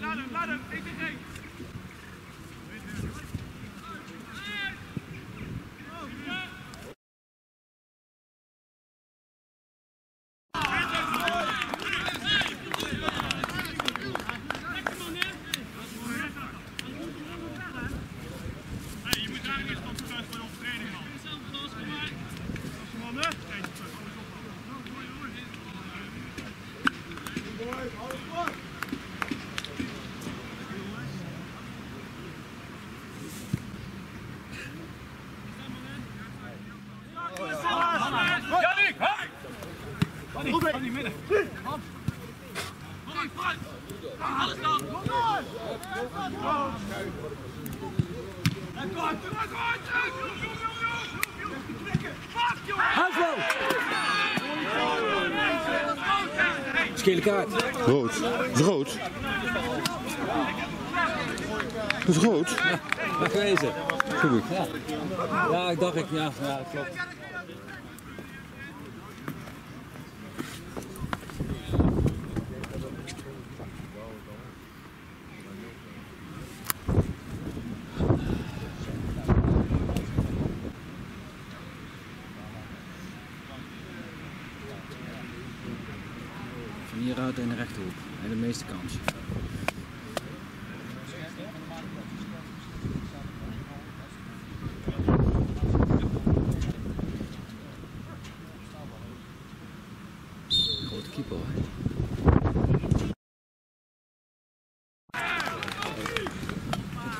Laat hem, laat hem. 1 Midden. Vooruit! Alles dan! En kort, kort, Fuck, jongen! Gele kaart. Rood. Dat is rood. Dat is rood. Wegwezen. Goed. Ja. ja, ik dacht ik. Ja, ja dat klopt. Van hieruit in de rechterhoek. En de meeste kans.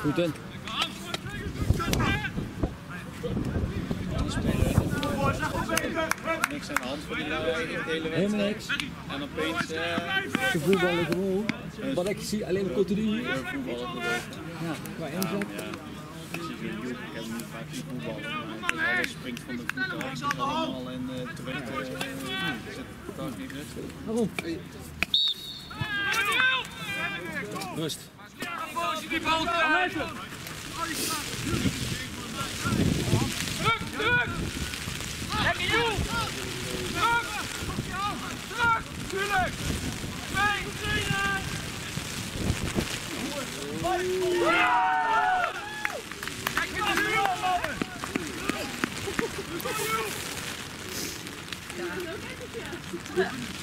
Goed in. niks aan de hand voor die hele Helemaal wedstrijd. niks. En opeens eh Ze voetballen gewoon. Wat ik zie, alleen maar continu. Ja, qua inzet. Ja, ik heb hem niet vaak zien voetballen. Alles springt van de voeten af, het is allemaal en uh, terug. Uh, zit niet rustig. Waarom? Rust. Druk, druk! Lekker joh! Druk! Druk! Tuurlijk! Twee! Kijk, dit is nu al, mannen!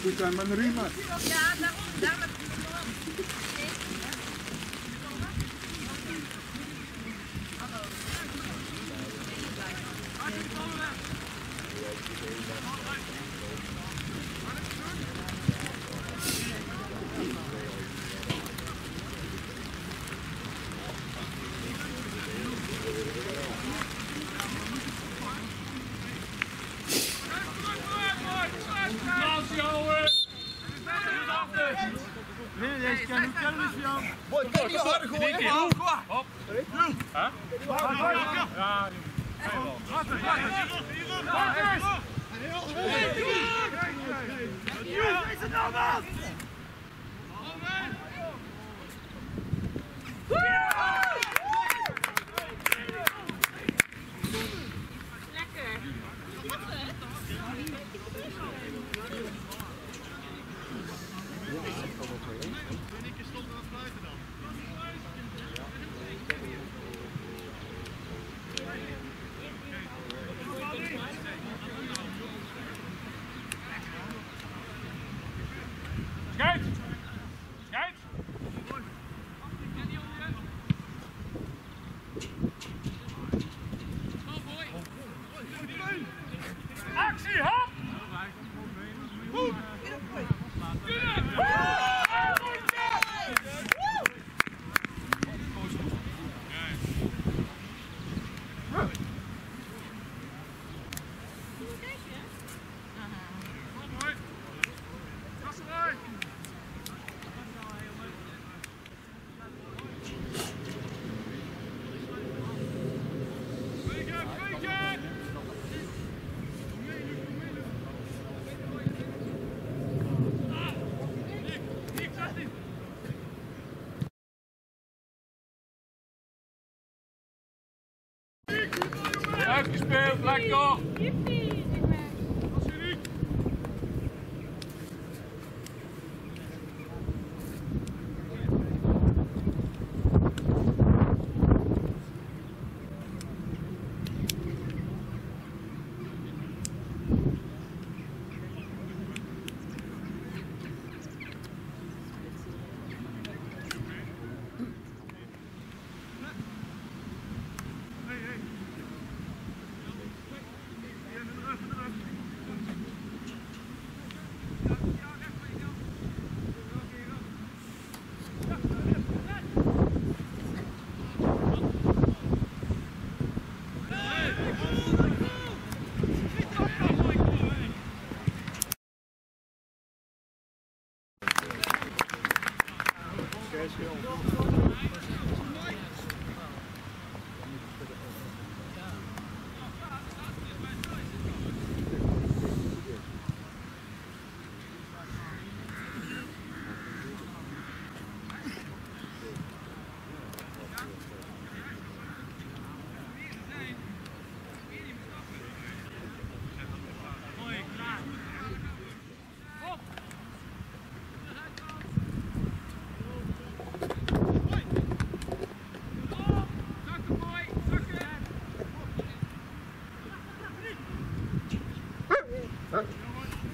Goed aan mijn riemen. Ja, daarom, daarom heb ik het gewoon. Nee, deze kan niet kennen, is jou. Schijt! Schijt! Let's go. Yippee. Gracias.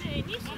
Nee, niet zo.